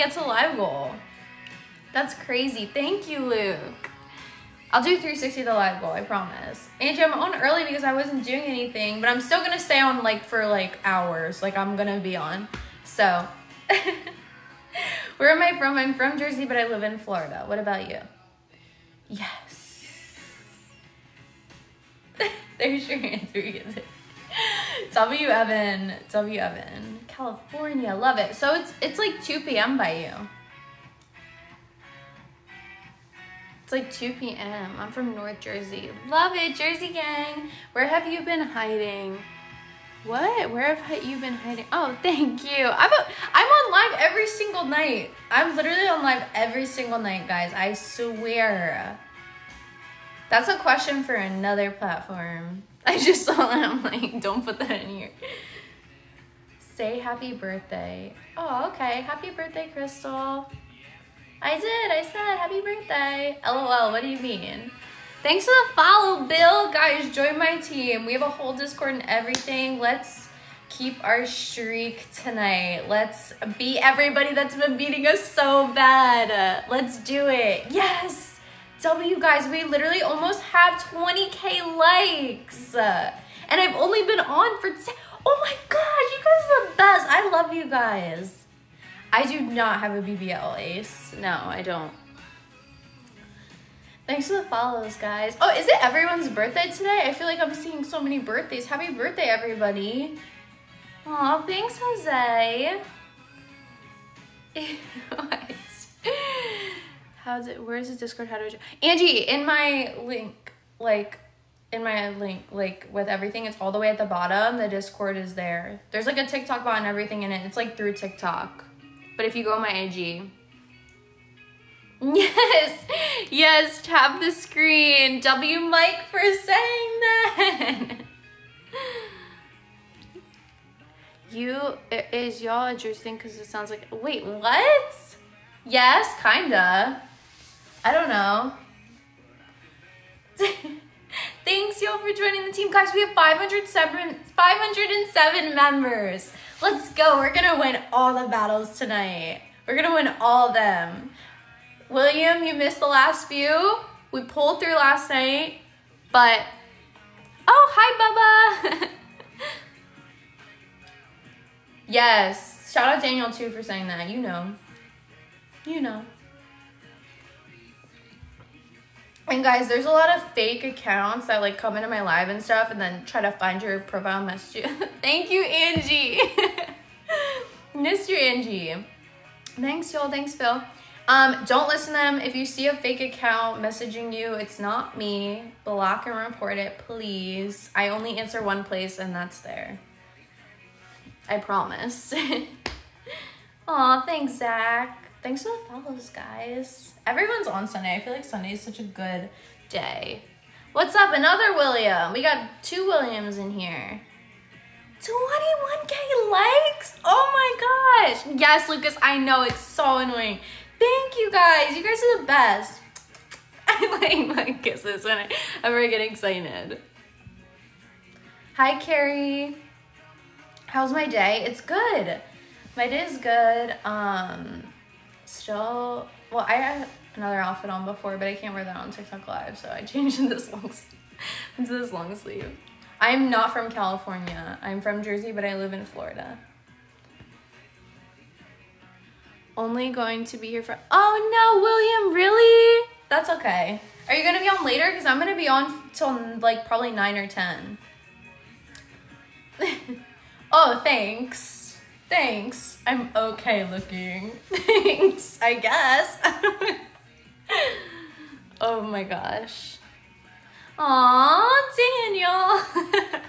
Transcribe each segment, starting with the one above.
get a live goal. That's crazy. Thank you, Luke. I'll do 360 the live goal, I promise. Angie, I'm on early because I wasn't doing anything, but I'm still gonna stay on like for like hours. Like I'm gonna be on. So where am I from? I'm from Jersey, but I live in Florida. What about you? Yes. There's your answer. W Evan. W Evan. California. Love it. So it's it's like 2 p.m. by you. It's like 2 p.m. I'm from North Jersey. Love it, Jersey gang. Where have you been hiding? What? Where have you been hiding? Oh, thank you. I'm, a, I'm on live every single night. I'm literally on live every single night, guys. I swear. That's a question for another platform. I just saw that. I'm like, don't put that in here. Say happy birthday. Oh, okay. Happy birthday, Crystal. I did. I said happy birthday. LOL. What do you mean? Thanks for the follow, Bill. Guys, join my team. We have a whole Discord and everything. Let's keep our streak tonight. Let's beat everybody that's been beating us so bad. Let's do it. Yes. W guys, we literally almost have 20k likes. And I've only been on for Oh my god, you guys are the best. I love you guys. I do not have a BBL ace. No, I don't. Thanks for the follows, guys. Oh, is it everyone's birthday today? I feel like I'm seeing so many birthdays. Happy birthday, everybody. Aw, thanks, Jose. How's it, where's the Discord? How do I, Angie, in my link, like, in my link, like, with everything, it's all the way at the bottom. The Discord is there. There's, like, a TikTok bot and everything in it. It's, like, through TikTok. But if you go on my IG, yes, yes, tap the screen. W Mike for saying that. you is y'all interesting because it sounds like wait what? Yes, kinda. I don't know. Thanks y'all for joining the team. Guys, we have 507, 507 members. Let's go. We're going to win all the battles tonight. We're going to win all of them. William, you missed the last few. We pulled through last night, but... Oh, hi, Bubba. yes. Shout out Daniel, too, for saying that. You know. You know. And guys, there's a lot of fake accounts that like come into my live and stuff and then try to find your profile message. Thank you, Angie. Mr. Angie. Thanks, y'all. Thanks, Phil. Um, don't listen to them. If you see a fake account messaging you, it's not me. Block and report it, please. I only answer one place and that's there. I promise. Aw, thanks, Zach. Thanks for the follows, guys. Everyone's on Sunday. I feel like Sunday is such a good day. What's up? Another William. We got two Williams in here. 21k likes? Oh my gosh. Yes, Lucas, I know it's so annoying. Thank you guys. You guys are the best. I like my kisses when I ever get excited. Hi, Carrie. How's my day? It's good. My day is good. Um, still, well, I had another outfit on before, but I can't wear that on TikTok Live, so I changed into this long, into this long sleeve. I'm not from California. I'm from Jersey, but I live in Florida. Only going to be here for, oh no, William, really? That's okay. Are you gonna be on later? Because I'm gonna be on till like probably 9 or 10. oh, thanks. Thanks. I'm okay looking. Thanks, I guess. oh my gosh. Aw, Daniel.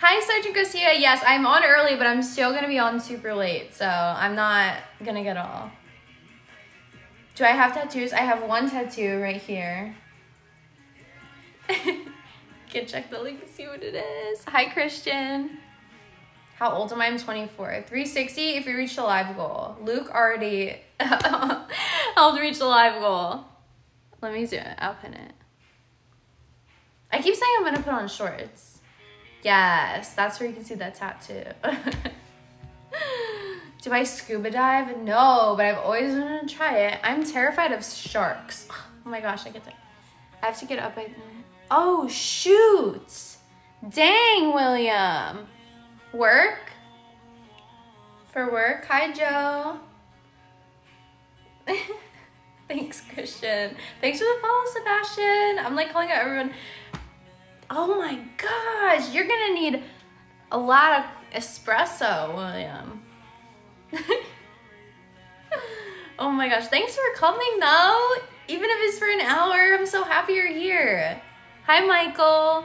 Hi, Sergeant Garcia. Yes, I'm on early, but I'm still going to be on super late, so I'm not going to get all. Do I have tattoos? I have one tattoo right here. Can check the link and see what it is. Hi, Christian. How old am I? I'm 24. 360 if we reach the live goal. Luke already helped reach the live goal. Let me do it. I'll pin it. I keep saying I'm gonna put on shorts. Yes, that's where you can see that tattoo. Do I scuba dive? No, but I've always wanted to try it. I'm terrified of sharks. Oh my gosh, I get to. I have to get up. Oh shoot! Dang, William. Work? For work? Hi, Joe. Thanks, Christian. Thanks for the follow, Sebastian. I'm like calling out everyone. Oh my gosh, you're gonna need a lot of espresso, William. oh my gosh, thanks for coming though. Even if it's for an hour, I'm so happy you're here. Hi, Michael.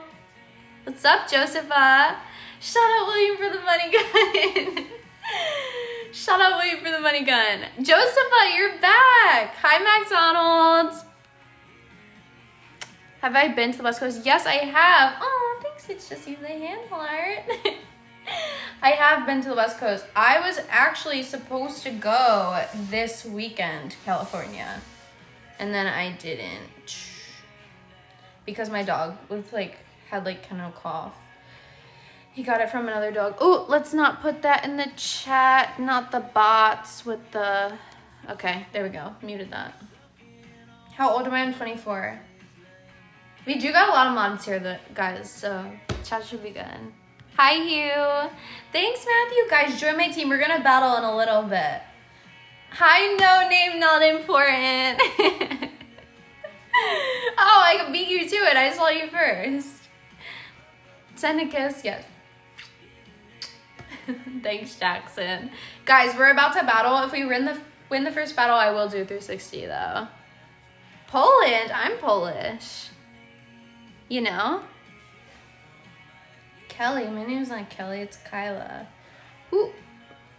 What's up, Josepha? Shout out William for the money gun. Shout out William for the money gun. Josepha, uh, you're back. Hi, McDonald's. Have I been to the West Coast? Yes, I have. Oh, thanks. It's just you, the hand heart. I have been to the West Coast. I was actually supposed to go this weekend California. And then I didn't. Because my dog was like, had like kind of cough. He got it from another dog. Oh, let's not put that in the chat. Not the bots with the... Okay, there we go. Muted that. How old am I? I'm 24. We do got a lot of mods here, guys, so chat should be good. Hi, Hugh. Thanks, Matthew. Guys, join my team. We're going to battle in a little bit. Hi, no name, not important. oh, I beat you to it. I saw you first. Send a kiss. Yes. Thanks, Jackson. Guys, we're about to battle. If we win the win the first battle, I will do 360 though. Poland. I'm Polish. You know? Kelly. My name's not Kelly, it's Kyla. Ooh,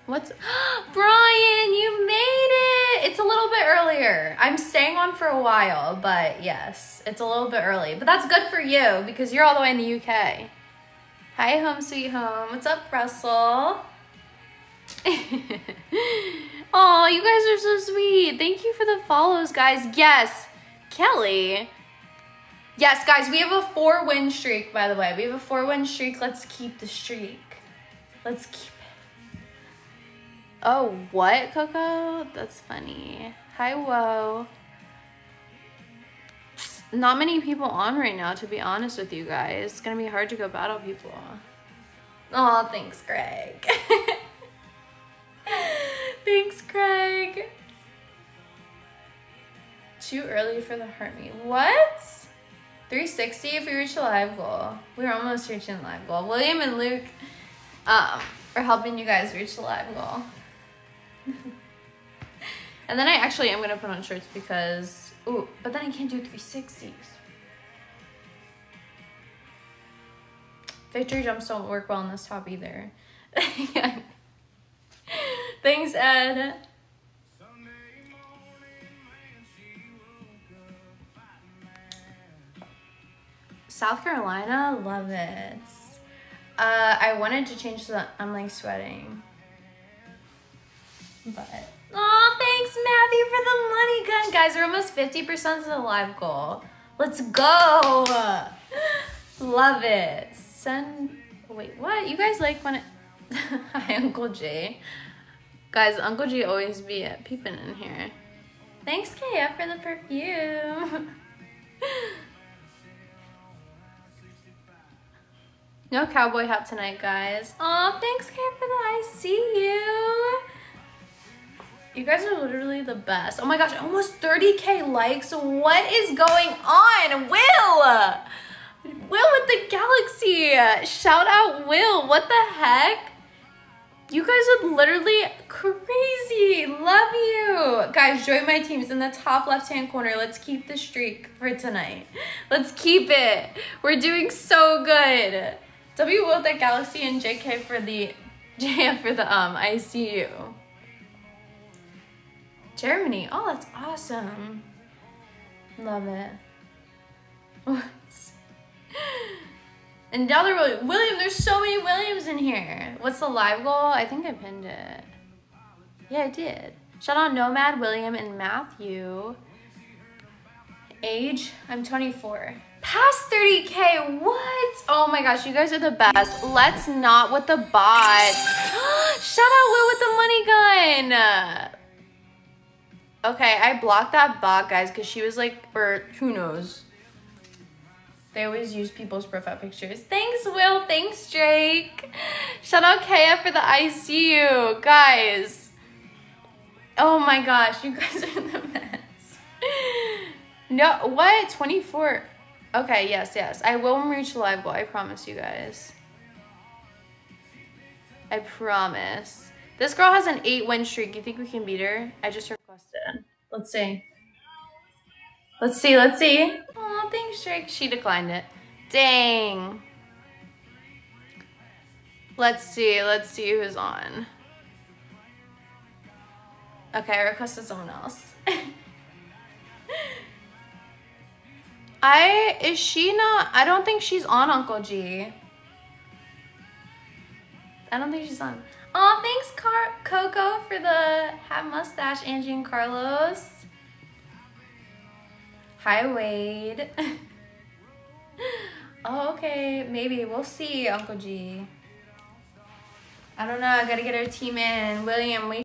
what's, Brian, you made it! It's a little bit earlier. I'm staying on for a while, but yes, it's a little bit early. But that's good for you because you're all the way in the UK. Hi, home sweet home. What's up, Russell? oh, you guys are so sweet. Thank you for the follows, guys. Yes, Kelly. Yes, guys, we have a four win streak, by the way. We have a four win streak. Let's keep the streak. Let's keep it. Oh, what, Coco? That's funny. Hi, whoa. Not many people on right now, to be honest with you guys. It's gonna be hard to go battle people. Oh, thanks, Greg. thanks, Craig. Too early for the heart meet. What? 360 if we reach a live goal. We're almost reaching the live goal. William and Luke um, are helping you guys reach the live goal. and then I actually am to put on shirts because, ooh, but then I can't do 360s. Victory jumps don't work well on this top either. Thanks, Ed. South Carolina, love it. Uh, I wanted to change the, I'm like sweating. But, Matthew for the money gun. Guys, we're almost 50% to the live goal. Let's go. Love it. Send, wait, what? You guys like when it, hi Uncle Jay. Guys, Uncle G always be peeping in here. Thanks, KF, for the perfume. No cowboy hat tonight, guys. Oh, thanks, Kate, for the I see you. You guys are literally the best. Oh my gosh, almost 30k likes. What is going on? Will! Will with the galaxy. Shout out Will. What the heck? You guys are literally crazy. Love you. Guys, join my teams in the top left-hand corner. Let's keep the streak for tonight. Let's keep it. We're doing so good. W with the Galaxy and JK for the JF for the um ICU. Germany. Oh, that's awesome. Love it. Another William. William, there's so many Williams in here. What's the live goal? I think I pinned it. Yeah, I did. Shout out Nomad, William, and Matthew. Age, I'm 24. past 30k. What? Oh my gosh, you guys are the best. Let's not with the bots. Shout out Will with the money gun. Okay, I blocked that bot, guys, because she was like, or who knows. They always use people's profile pictures. Thanks, Will. Thanks, Drake. Shout out Kaya for the ICU. Guys. Oh my gosh, you guys are in the best. No, what? 24. Okay, yes, yes. I will reach live goal. I promise you guys. I promise. This girl has an eight win streak. You think we can beat her? I just requested. Let's see. Let's see, let's see. Oh, thanks, Drake. She declined it. Dang. Let's see, let's see who's on. Okay, I requested someone else. I, is she not, I don't think she's on Uncle G. I don't think she's on. Oh, thanks Car Coco for the hat mustache, Angie and Carlos. Hi, Wade. oh, okay, maybe. We'll see, Uncle G. I don't know. I gotta get our team in. William, we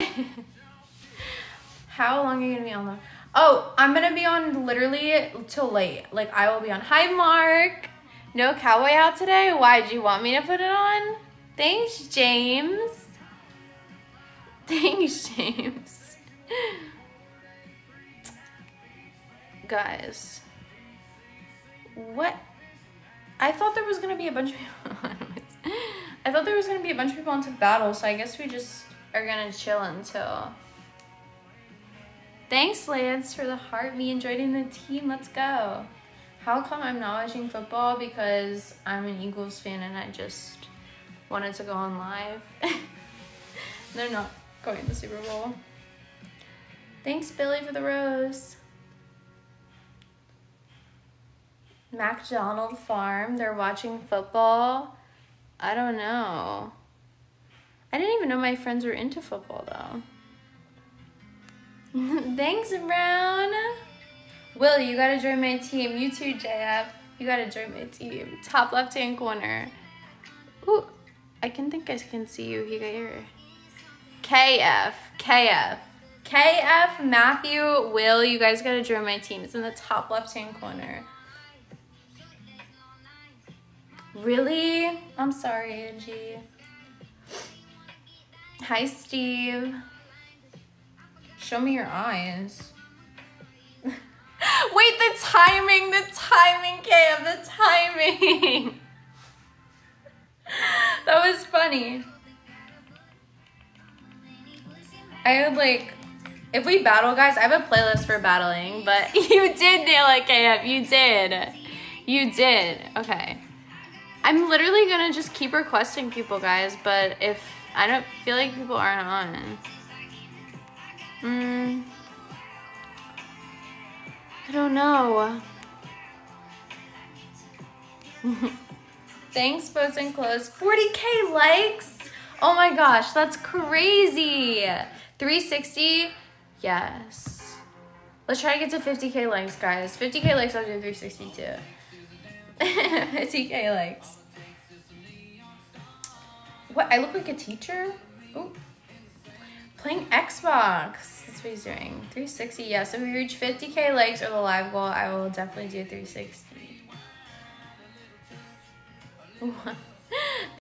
How long are you gonna be on the? Oh, I'm gonna be on literally till late. Like I will be on. Hi, Mark. No cowboy out today. Why? Do you want me to put it on? Thanks, James. Thanks, James. Guys, what? I thought there was gonna be a bunch of people. I thought there was gonna be a bunch of people into battle, so I guess we just are gonna chill until. Thanks, Lance, for the heart. Me and joining the team. Let's go. How come I'm not watching football? Because I'm an Eagles fan and I just wanted to go on live. They're not going to the Super Bowl. Thanks, Billy, for the rose. MacDonald Farm. They're watching football. I don't know. I didn't even know my friends were into football, though. Thanks, Brown. Will, you gotta join my team. You too, JF. You gotta join my team. Top left-hand corner. Ooh, I can think I can see you here. KF, KF. KF, Matthew, Will, you guys gotta join my team. It's in the top left-hand corner. Really? I'm sorry, Angie. Hi, Steve. Show me your eyes. Wait, the timing, the timing, Cam, the timing. that was funny. I would like, if we battle, guys, I have a playlist for battling, but you did nail it, KF. You did. You did. Okay. I'm literally gonna just keep requesting people, guys, but if I don't feel like people aren't on. Mm, I don't know. Thanks, Boats and Clothes. 40k likes? Oh my gosh, that's crazy. 360? Yes. Let's try to get to 50k likes, guys. 50k likes, 360 too. 50k likes. What, I look like a teacher? Ooh. Playing Xbox. That's what he's doing. 360, yeah. So if we reach 50k likes or the live goal, I will definitely do 360.